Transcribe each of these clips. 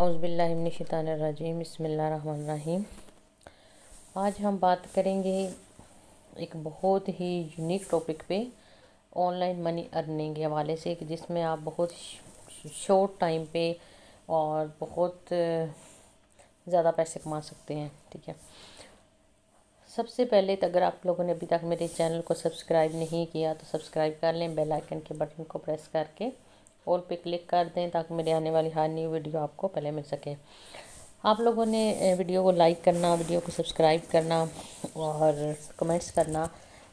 अउज़बिल्लिनशैतानरजीम बसमीम आज हम बात करेंगे एक बहुत ही यूनिक टॉपिक पे, ऑनलाइन मनी अर्निंग के हवाले से जिसमें आप बहुत शॉर्ट टाइम पे और बहुत ज़्यादा पैसे कमा सकते हैं, ठीक है? सबसे पहले तो अगर आप लोगों ने अभी तक मेरे चैनल को सब्सक्राइब नहीं किया तो सब्सक्राइब कर लें, बेल आइकन के बटन को प्रेस करके। ऑल पे क्लिक कर दें ताकि मेरे आने वाली हर न्यू वीडियो आपको पहले मिल सके। आप लोगों ने वीडियो को लाइक करना वीडियो को सब्सक्राइब करना और कमेंट्स करना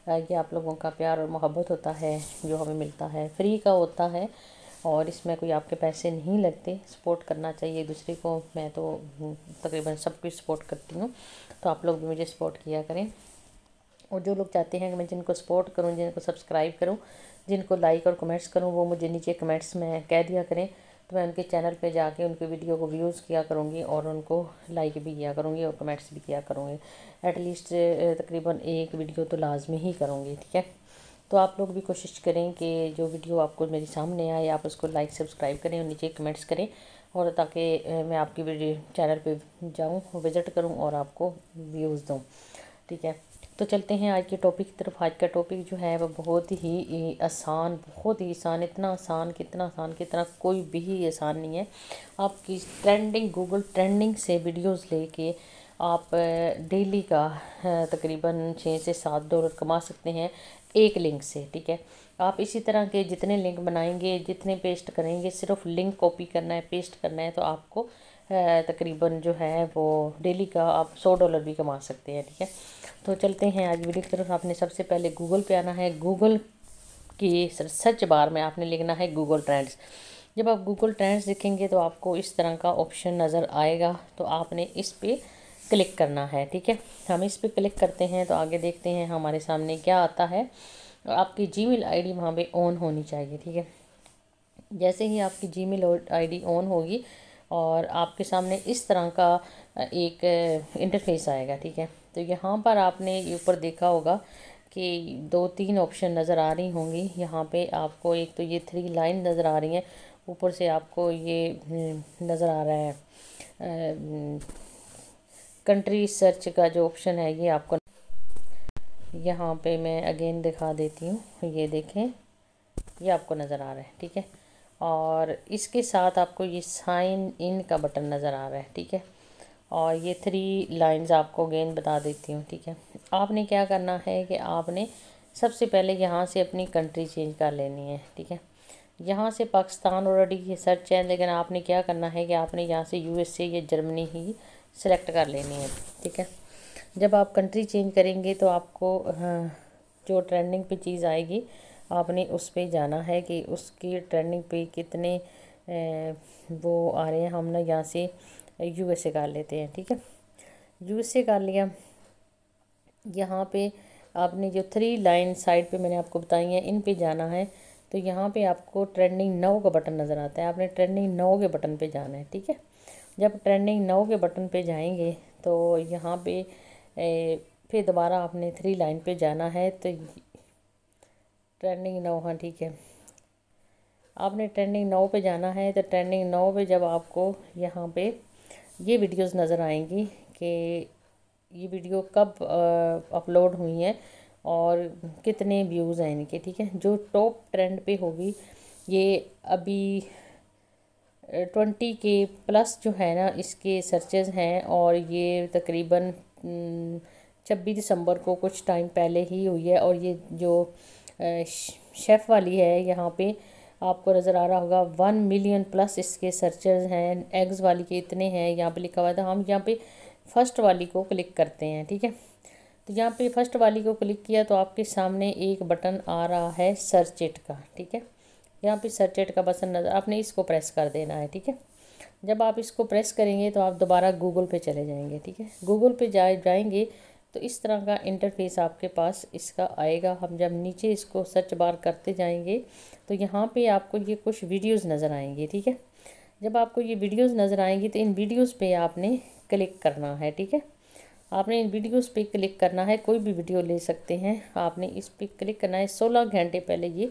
ये आप लोगों का प्यार और मोहब्बत होता है, जो हमें मिलता है। फ्री का होता है और इसमें कोई आपके पैसे नहीं लगते। सपोर्ट करना चाहिए दूसरे को। मैं तो तकरीबन सब कुछ सपोर्ट करती हूँ। तो आप लोग भी मुझे सपोर्ट किया करें। और जो लोग चाहते हैं कि मैं जिनको सपोर्ट करूँ, जिनको सब्सक्राइब करूँ, जिनको लाइक और कमेंट्स करूँ, वो मुझे नीचे कमेंट्स में कह दिया करें। तो मैं उनके चैनल पे जाके उनके वीडियो को व्यूज़ किया करूँगी और उनको लाइक भी किया करूँगी और कमेंट्स भी किया करूँगी। एटलीस्ट तकरीबन एक वीडियो तो लाजमी ही करूँगी, ठीक है? तो आप लोग भी कोशिश करें कि जो वीडियो आपको मेरे सामने आए, आप उसको लाइक सब्सक्राइब करें और नीचे कमेंट्स करें और ताकि मैं आपकी वीडियो चैनल पे जाऊँ विज़िट करूँ और आपको व्यूज़ दूँ, ठीक है? तो चलते हैं आज के टॉपिक की तरफ़। आज का टॉपिक जो है वो बहुत ही आसान, बहुत ही आसान, इतना आसान, कितना आसान, कितना कोई भी आसान नहीं है। आपकी ट्रेंडिंग गूगल ट्रेंडिंग से वीडियोस लेके आप डेली का तकरीबन छः से सात डॉलर कमा सकते हैं एक लिंक से, ठीक है? आप इसी तरह के जितने लिंक बनाएँगे, जितने पेस्ट करेंगे, सिर्फ़ लिंक कॉपी करना है पेस्ट करना है तो आपको तकरीबन जो है वो डेली का आप सौ डॉलर भी कमा सकते हैं, ठीक है? तो चलते हैं आज वीडियो की तरफ़। आपने सबसे पहले गूगल पे आना है। गूगल की सर्च बार में आपने लिखना है गूगल ट्रेंड्स जब आप गूगल ट्रेंड्स लिखेंगे तो आपको इस तरह का ऑप्शन नज़र आएगा। तो आपने इस पर क्लिक करना है, ठीक है? हम इस पर क्लिक करते हैं तो आगे देखते हैं हमारे सामने क्या आता है। और आपकी जी मेल आई डी वहाँ पर ऑन होनी चाहिए, ठीक है? जैसे ही आपकी Gmail I D on होगी और आपके सामने इस तरह का एक इंटरफेस आएगा ठीक है? तो यहाँ पर आपने ऊपर देखा होगा कि दो तीन ऑप्शन नज़र आ रही होंगी। यहाँ पे आपको एक तो ये थ्री लाइन नज़र आ रही हैं। ऊपर से आपको ये हम्म, नज़र आ रहा है कंट्री सर्च का जो ऑप्शन है ये आपको यहाँ पे मैं अगेन दिखा देती हूँ। ये देखें ये आपको नज़र आ रहा है ठीक है? और इसके साथ आपको ये साइन इन का बटन नज़र आ रहा है ठीक है? और ये थ्री लाइंस आपको गेंद बता देती हूँ ठीक है? आपने क्या करना है कि आपने सबसे पहले यहाँ से अपनी कंट्री चेंज कर लेनी है ठीक है? यहाँ से पाकिस्तान ऑलरेडी सर्च है लेकिन आपने क्या करना है कि आपने यहाँ से यूएसए या जर्मनी ही सिलेक्ट कर लेनी है ठीक है? जब आप कंट्री चेंज करेंगे तो आपको हाँ, जो ट्रेंडिंग पे चीज़ आएगी आपने उस पर जाना है कि उसकी ट्रेंडिंग पे कितने वो आ रहे हैं हम ना यहाँ से यू एस ए कर लेते हैं ठीक है? यू एस ए कर लिया। यहाँ पे आपने जो थ्री लाइन साइड पे मैंने आपको बताई हैं इन पे जाना है। तो यहाँ पे आपको ट्रेंडिंग नौ का बटन नज़र आता है। आपने ट्रेंडिंग नौ के बटन पे जाना है ठीक है? जब ट्रेंडिंग नौ के बटन पे जाएँगे तो यहाँ पे ए, फिर दोबारा आपने थ्री लाइन पे जाना है तो ट्रेंडिंग नौ हाँ ठीक है। आपने ट्रेंडिंग नौ पे जाना है तो ट्रेंडिंग नौ पे जब आपको यहाँ पे ये वीडियोस नज़र आएँगी कि ये वीडियो कब अपलोड हुई है और कितने व्यूज़ हैं इनके, ठीक है? जो टॉप ट्रेंड पे होगी, ये अभी ट्वेंटी के प्लस जो है ना, इसके सर्चेज हैं और ये तकरीबन छब्बीस दिसंबर को कुछ टाइम पहले ही हुई है और ये जो शेफ़ वाली है यहाँ पे। आपको नज़र आ रहा होगा वन मिलियन प्लस इसके सर्चेज हैं एग्स वाली के इतने हैं, यहाँ पे लिखा हुआ था हम यहाँ पे फ़र्स्ट वाली को क्लिक करते हैं, ठीक है? तो यहाँ पे फ़र्स्ट वाली को क्लिक किया तो आपके सामने एक बटन आ रहा है सर्च इट का, ठीक है? यहाँ पे सर्च इट का बटन नज़र, आपने इसको प्रेस कर देना है, ठीक है? जब आप इसको प्रेस करेंगे तो आप दोबारा गूगल पे चले जाएँगे, ठीक है? गूगल पे जाए, जाएँगे तो इस तरह का इंटरफेस आपके पास इसका आएगा। हम जब नीचे इसको सर्च बार करते जाएँगे तो यहाँ पे आपको ये कुछ वीडियोस नज़र आएँगे, ठीक है? जब आपको ये वीडियोस नज़र आएँगी तो इन वीडियोस पे आपने क्लिक करना है, ठीक है? आपने इन वीडियोस पे क्लिक करना है, कोई भी वीडियो ले सकते हैं। आपने इस पर क्लिक करना है। सोलह घंटे पहले ये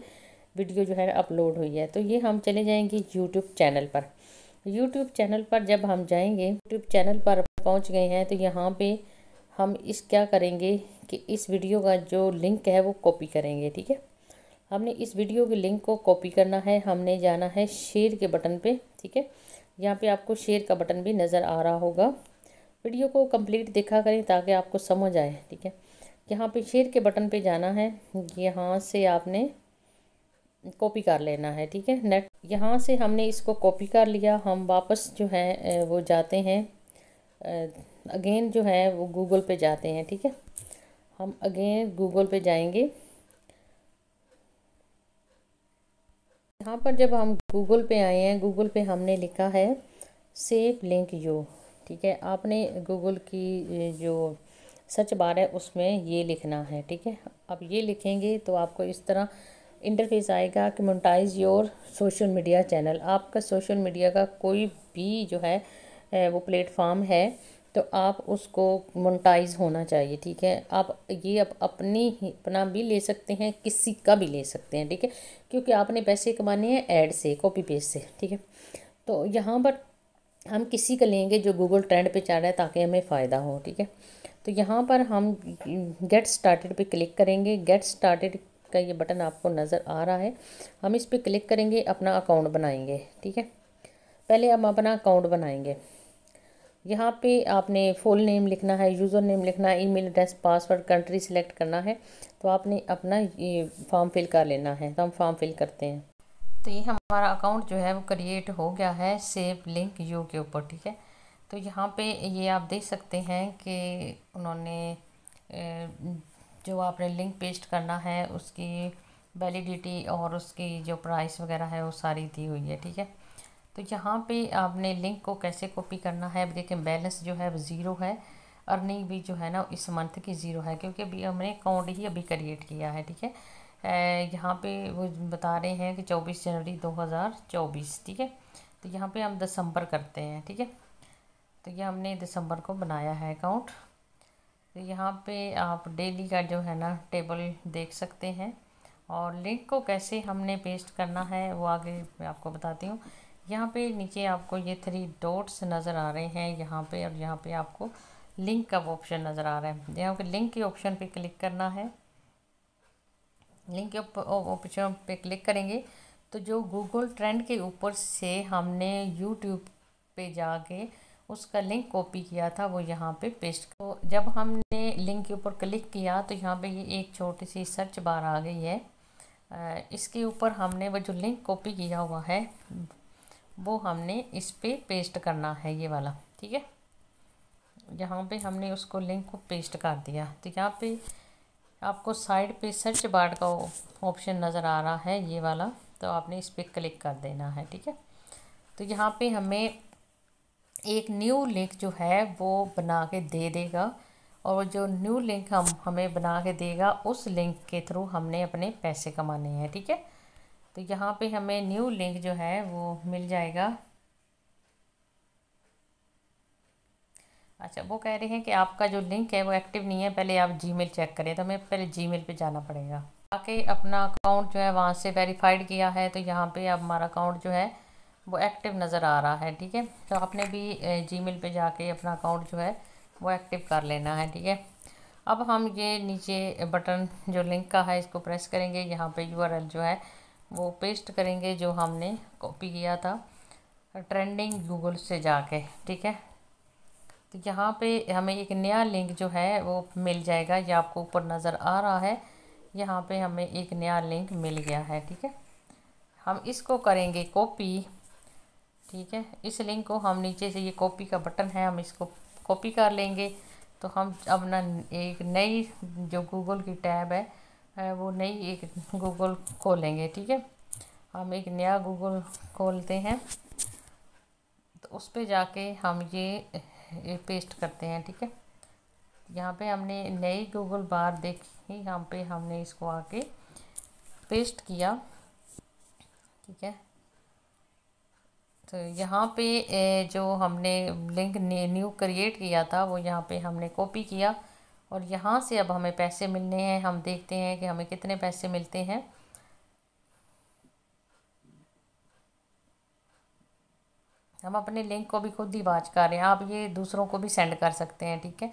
वीडियो जो है अपलोड हुई है। तो ये हम चले जाएँगे यूट्यूब चैनल पर। यूट्यूब चैनल पर जब हम जाएँगे यूट्यूब चैनल पर पहुँच गए हैं तो यहाँ पे हम इस क्या करेंगे कि इस वीडियो का जो लिंक है वो कॉपी करेंगे, ठीक है? हमने इस वीडियो के लिंक को कॉपी करना है, हमने जाना है शेयर के बटन पे, ठीक है? यहाँ पे आपको शेयर का बटन भी नज़र आ रहा होगा। वीडियो को कंप्लीट देखा करें ताकि आपको समझ आए, ठीक है? यहाँ पे शेयर के बटन पे जाना है, यहाँ से आपने कॉपी कर लेना है, ठीक है? नेट, यहाँ से हमने इसको कॉपी कर लिया, हम वापस जो है वो जाते हैं अगेन जो है वो गूगल पे जाते हैं, ठीक है? हम अगेन गूगल पे जाएँगे। यहाँ पर जब हम गूगल पे आए हैं गूगल पे हमने लिखा है सेफ़ लिंक यू ठीक है? आपने गूगल की जो सर्च बार है, उसमें ये लिखना है, ठीक है? आप ये लिखेंगे तो आपको इस तरह इंटरफेस आएगा कि monetize your social media channel आपका सोशल मीडिया का कोई भी जो है वो प्लेटफॉर्म है तो आप उसको मोनटाइज होना चाहिए, ठीक है? आप ये अब अपनी ही, अपना भी ले सकते हैं, किसी का भी ले सकते हैं, ठीक है? क्योंकि आपने पैसे कमाने हैं ऐड से कॉपी पेज से, ठीक है? तो यहाँ पर हम किसी का लेंगे जो गूगल ट्रेंड पे चल रहा है ताकि हमें फ़ायदा हो, ठीक है? तो यहाँ पर हम गेट स्टार्टेड पे क्लिक करेंगे। गेट स्टार्टेड का ये बटन आपको नज़र आ रहा है। हम इस पर क्लिक करेंगे, अपना अकाउंट बनाएँगे, ठीक है? पहले हम अपना अकाउंट बनाएँगे। यहाँ पे आपने फुल नेम लिखना है यूज़र नेम लिखना है email address password country select करना है तो आपने अपना ये फॉर्म फिल कर लेना है। तो हम फॉर्म फिल करते हैं। तो ये हमारा अकाउंट जो है वो क्रिएट हो गया है सेव लिंक यू के ऊपर, ठीक है? तो यहाँ पे ये आप देख सकते हैं कि उन्होंने जो आपने लिंक पेस्ट करना है, उसकी वैलिडिटी और उसकी जो प्राइस वगैरह है वो सारी दी हुई है, ठीक है? तो यहाँ पे आपने लिंक को कैसे कॉपी करना है? अब देखें बैलेंस जो है ज़ीरो है। अर्निंग भी जो है ना, इस मंथ की ज़ीरो है, क्योंकि अभी हमने अकाउंट ही अभी क्रिएट किया है, ठीक है? यहाँ पे वो बता रहे हैं कि चौबीस जनवरी दो हज़ार चौबीस, ठीक है? तो यहाँ पे हम दिसंबर करते हैं, ठीक है? तो ये हमने दिसंबर को बनाया है अकाउंट तो यहाँ पे आप डेली का जो है ना टेबल देख सकते हैं। और लिंक को कैसे हमने पेस्ट करना है, वो आगे मैं आपको बताती हूँ। यहाँ पे नीचे आपको ये थ्री डॉट्स नज़र आ रहे हैं यहाँ पे और यहाँ पे आपको लिंक का ऑप्शन नज़र आ रहा है। यहाँ पे लिंक के ऑप्शन पे क्लिक करना है। लिंक के ऑप्शन पे क्लिक करेंगे तो जो गूगल ट्रेंड के ऊपर से हमने यूट्यूब पे जाके उसका लिंक कॉपी किया था, वो यहाँ पे पेस्ट तो जब हमने लिंक के ऊपर क्लिक किया तो यहाँ पे ये एक छोटी सी सर्च बार आ गई है। इसके ऊपर हमने वो जो लिंक कॉपी किया हुआ है वो हमने इस पर पे पेस्ट करना है ये वाला, ठीक है? यहाँ पे हमने उसको लिंक को पेस्ट कर दिया। तो यहाँ पे आपको साइड पे सर्च बार का ऑप्शन नज़र आ रहा है ये वाला तो आपने इस पर क्लिक कर देना है, ठीक है? तो यहाँ पे हमें एक न्यू लिंक जो है वो बना के दे देगा, और जो न्यू लिंक हम, हमें बना के देगा, उस लिंक के थ्रू हमने अपने पैसे कमाने हैं, ठीक है? तो यहाँ पे हमें न्यू लिंक जो है वो मिल जाएगा। अच्छा वो कह रहे हैं कि आपका जो लिंक है वो एक्टिव नहीं है, पहले आप जीमेल चेक करें। तो हमें पहले जीमेल पे जाना पड़ेगा। आके अपना अकाउंट जो है वहाँ से वेरीफाइड किया है तो यहाँ पे अब हमारा अकाउंट जो है वो एक्टिव नज़र आ रहा है, ठीक है? तो आपने भी जीमेल पे जाके अपना अकाउंट जो है वो एक्टिव कर लेना है, ठीक है? अब हम ये नीचे बटन जो लिंक का है, इसको प्रेस करेंगे। यहाँ पे यूआरएल जो है वो पेस्ट करेंगे जो हमने कॉपी किया था। ट्रेंडिंग गूगल से जाके, ठीक है? तो यहाँ पे हमें एक नया लिंक जो है वो मिल जाएगा। ये आपको ऊपर नज़र आ रहा है। यहाँ पे हमें एक नया लिंक मिल गया है, ठीक है? हम इसको करेंगे कॉपी ठीक है? इस लिंक को हम नीचे से ये कॉपी का बटन है, हम इसको कॉपी कर लेंगे। तो हम अपना एक नई जो गूगल की टैब है वो नई एक गूगल खोलेंगे ठीक है? हम एक नया गूगल खोलते हैं तो उस पर जाके हम ये, ये पेस्ट करते हैं ठीक है? यहाँ पे हमने नई गूगल बार देखी यहाँ पे हमने इसको आके पेस्ट किया ठीक है? तो यहाँ पे जो हमने लिंक न्यू क्रिएट किया था वो यहाँ पे हमने कॉपी किया। और यहाँ से अब हमें पैसे मिलने हैं, हम देखते हैं कि हमें कितने पैसे मिलते हैं। हम अपने लिंक को भी खुद ही वाच कर रहे हैं। आप ये दूसरों को भी सेंड कर सकते हैं, ठीक है?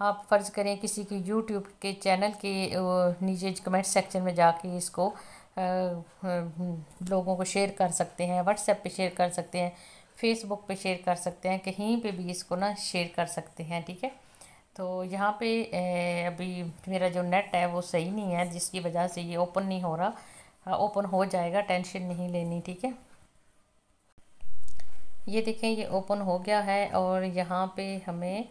आप फ़र्ज़ करें किसी के यूट्यूब के चैनल के नीचे कमेंट सेक्शन में जाके इसको लोगों को शेयर कर सकते हैं व्हाट्सएप पे शेयर कर सकते हैं फेसबुक पे शेयर कर सकते हैं, कहीं पे भी इसको ना शेयर कर सकते हैं, ठीक है? तो यहाँ पे अभी मेरा जो नेट है वो सही नहीं है, जिसकी वजह से ये ओपन नहीं हो रहा। ओपन हो जाएगा टेंशन नहीं लेनी, ठीक है? ये देखें, ये ओपन हो गया है और यहाँ पे हमें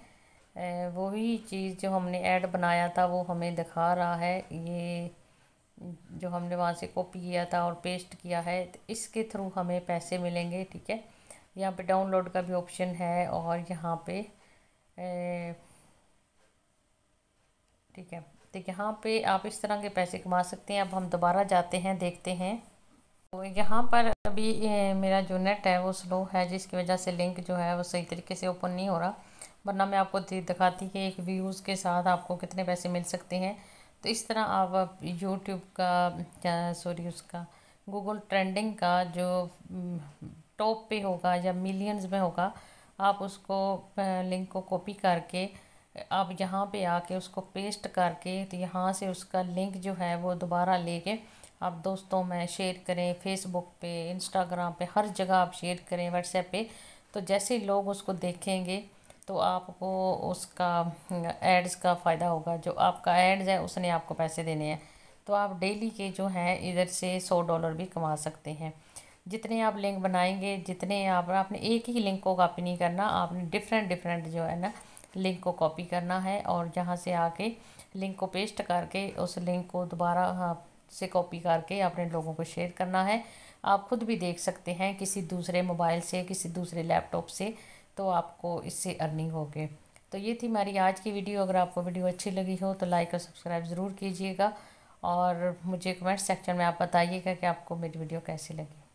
वही चीज़ जो हमने ऐड बनाया था, वो हमें दिखा रहा है। ये जो हमने वहाँ से कॉपी किया था और पेस्ट किया है तो इसके थ्रू हमें पैसे मिलेंगे, ठीक है? यहाँ पे डाउनलोड का भी ऑप्शन है और यहाँ पे ठीक है। तो यहाँ पे आप इस तरह के पैसे कमा सकते हैं। अब हम दोबारा जाते हैं, देखते हैं। तो यहाँ पर अभी मेरा जो नेट है, वो स्लो है, जिसकी वजह से लिंक जो है, वो सही तरीके से ओपन नहीं हो रहा। वरना मैं आपको दिखाती कि एक व्यूज़ के साथ आपको कितने पैसे मिल सकते हैं। तो इस तरह आप यूट्यूब का सॉरी उसका गूगल ट्रेंडिंग का जो टॉप पे होगा या मिलियंस में होगा, आप उसको लिंक को कॉपी करके आप यहाँ पे आके उसको पेस्ट करके तो यहाँ से उसका लिंक जो है वो दोबारा लेके आप दोस्तों में शेयर करें फेसबुक पे इंस्टाग्राम पे, हर जगह आप शेयर करें व्हाट्सएप पे। तो जैसे लोग उसको देखेंगे तो आपको उसका एड्स का फ़ायदा होगा। जो आपका एड्स है, उसने आपको पैसे देने हैं। तो आप डेली के जो हैं, इधर से सौ डॉलर भी कमा सकते हैं। जितने आप लिंक बनाएँगे, जितने आप, आपने एक ही लिंक को कॉपी नहीं करना, आपने डिफरेंट डिफरेंट जो है ना लिंक को कॉपी करना है और जहाँ से आके लिंक को पेस्ट करके उस लिंक को दोबारा से कॉपी करके अपने लोगों को शेयर करना है। आप खुद भी देख सकते हैं किसी दूसरे मोबाइल से, किसी दूसरे लैपटॉप से तो आपको इससे अर्निंग होगी। तो ये थी हमारी आज की वीडियो अगर आपको वीडियो अच्छी लगी हो तो लाइक और सब्सक्राइब ज़रूर कीजिएगा और मुझे कमेंट सेक्शन में आप बताइएगा कि आपको मेरी वीडियो कैसी लगी।